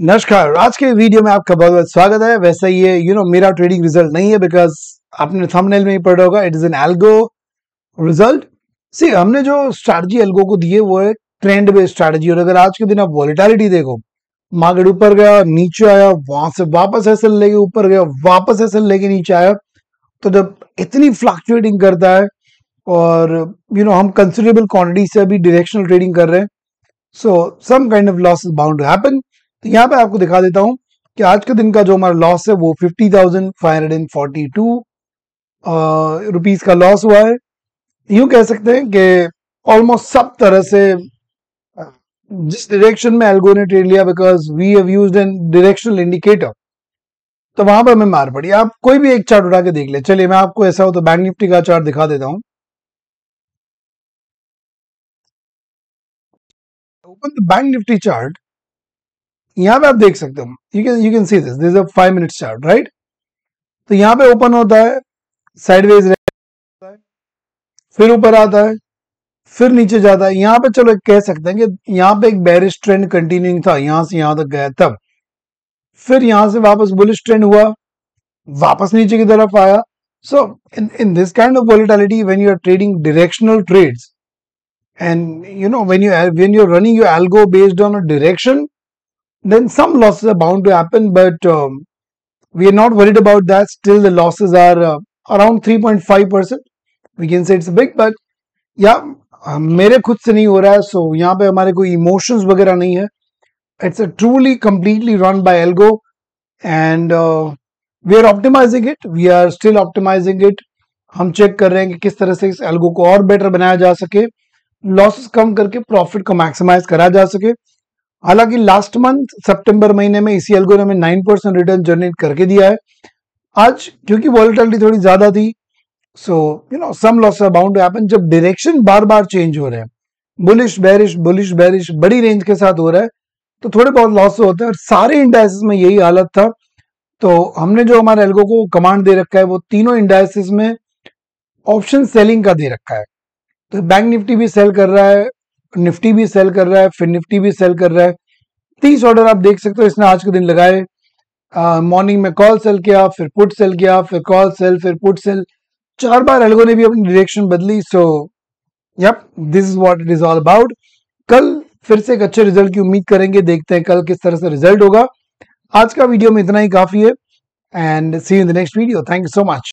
नमस्कार। आज के वीडियो में आपका बहुत बहुत स्वागत है। वैसे ये यू you नो know, मेरा ट्रेडिंग रिज़ल्ट नहीं है बिकॉज़ आपने थंबनेल में ही पढ़ा होगा। It is an algo result see हमने जो स्ट्रैटेजी एल्गो को दी है वो है ट्रेंड बेस्ड स्ट्रैटेजी और अगर आज के दिन आप वॉलिटालिटी देखो मार्केट ऊपर गया नीचे आया वहाँ से वापस ऐसे लेके ऊपर गया वापस ऐसे लेके नीचे आया तो जब इतनी फ्लक्चुएटिंग करता है और यू you नो know, हम कंसिडरेबल क्वांटिटी से अभी डायरेक्शनल ट्रेडिंग कर रहे हैं so some kind of loss is bound to happen तो यहाँ पे आपको दिखा देता हूँ कि आज के दिन का जो हमारा लॉस है वो fifty thousand five hundred and forty two rupees का लॉस हुआ है। यूँ कह सकते हैं कि ऑलमोस्ट सब तरह से जिस डायरेक्शन में एल्गो ने ट्रेड लिया because we have used an directional indicator तो वहाँ पर हमें मार पड़ी। आप कोई भी एक चार्ट उठा के देख ले। चलिए मैं आपको ऐसा हो तो बैंक निफ्टी का चार्ट दिखा देता हूँ। Open the bank Nifty chart यहाँ पे आप देख सकते हो। You can you can see this this five minute chart right तो यहाँ पे ओपन होता है साइडवेज रहता है, फिर ऊपर आता है, फिर नीचे जाता है। यहाँ पे चलो कह सकते हैं कि यहाँ पे एक बैरिश ट्रेंड कंटिन्यूइंग था। यहाँ से यहाँ तक गया तब। फिर यहाँ से वापस बुलिश ट्रेंड हुआ, वापस नीचे की तरफ़ आया। So in in this kind of volatility when you are trading directional trades and, you know, when you when you're running your algo based on a direction then some losses are bound to happen, but um, we are not worried about that. Still, the losses are uh, around 3.5%. We can say it's big, but yeah, मेरे खुद से नहीं हो रहा है सो यहाँ पे हमारे कोई इमोशंस वगैरह नहीं है. It's a truly completely run by algo and we are optimizing it we are still optimizing it हम चेक कर रहे हैं कि किस तरह से इस एल्गो को और बेटर बनाया जा सके. लॉसेस कम करके प्रॉफिट को मैक्सिमाइज करा जा सके. हालाँकि लास्ट मंथ सितंबर महीने में इसी एल्गो ने नाइन परसेंट रिटर्न जनरेट करके दिया है। आज, क्योंकि वॉलिटिलिटी थोड़ी ज़्यादा थी so you know some loss bound to happen जब डायरेक्शन बार बार चेंज हो रहे हैं। बुलिश बैरिश बुलिश बैरिश बड़ी रेंज के साथ हो रहा है तो थोड़े बहुत लॉस होते हैं और सारे इंडाइसिस में यही हालत था। तो हमने जो हमारे एल्गो को कमांड दे रखा है, वो तीनों इंडाइसिस में ऑप्शन सेलिंग का दे रखा है। तो बैंक निफ्टी भी सेल कर रहा है निफ्टी भी सेल कर रहा है, फिर निफ्टी भी सेल कर रहा है। तीस ऑर्डर आप देख सकते हो, इसने आज के दिन लगाए। मॉर्निंग में कॉल सेल किया, फिर पुट सेल किया, फिर कॉल सेल फिर पुट सेल चार बार एल्गो ने भी अपनी डायरेक्शन बदली so yup this is what it is all about कल फिर से एक अच्छे रिज़ल्ट की उम्मीद करेंगे, देखते हैं कल किस तरह से रिज़ल्ट होगा। आज का वीडियो में इतना ही, काफ़ी है and see in the next video thank you so much